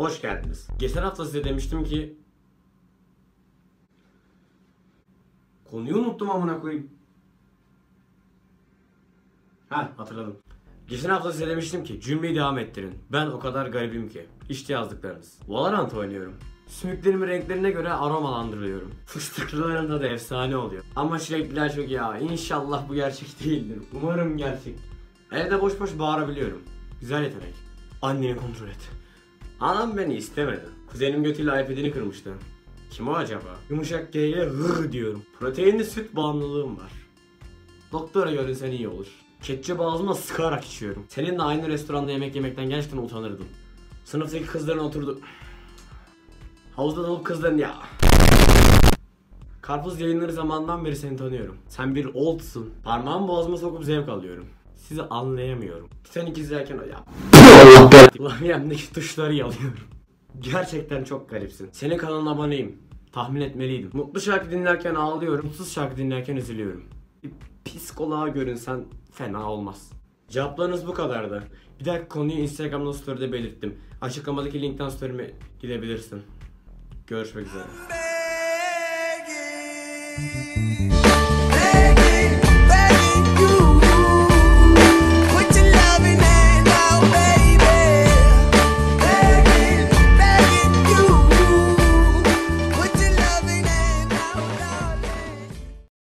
Hoş geldiniz. Geçen hafta size demiştim ki... Konuyu unuttum amına koyayım. Ha hatırladım. Geçen hafta size demiştim ki cümleyi devam ettirin. Ben o kadar garibim ki. İşte yazdıklarınız. Valorant oynuyorum. Sümüklerimi renklerine göre aromalandırıyorum. Fıstıklıların da efsane oluyor. Ama çilekliler çok ya. İnşallah bu gerçek değildir. Umarım gerçek. Evde boş boş bağırabiliyorum. Güzel yetenek. Anneni kontrol et. Anam beni istemedi. Kuzenim götüyle iPad'ini kırmıştı. Kim o acaba? Yumuşak G'ye hır diyorum. Proteinli süt bağımlılığım var. Doktora görünsen iyi olur. Ketçap ağzıma sıkarak içiyorum. Seninle aynı restoranda yemek yemekten gerçekten utanırdım. Sınıftaki kızların oturdu. Havuzda dolup kızların ya. Karpuz yayınları zamandan beri seni tanıyorum. Sen bir oldsun. Parmağımı boğazıma sokup zevk alıyorum. Sizi anlayamıyorum. Titanic izlerken o ya. Klavyemdeki tuşları yalıyorum. Gerçekten çok garipsin. Senin kanalına aboneyim. Tahmin etmeliydim. Mutlu şarkı dinlerken ağlıyorum. Mutsuz şarkı dinlerken üzülüyorum. Bir psikoloğa görünsen fena olmaz. Cevaplarınız bu kadardı. Bir dahaki konuyu Instagram'da story'de belirttim. Açıklamadaki linkten story'me gidebilirsin. Görüşmek üzere. begging.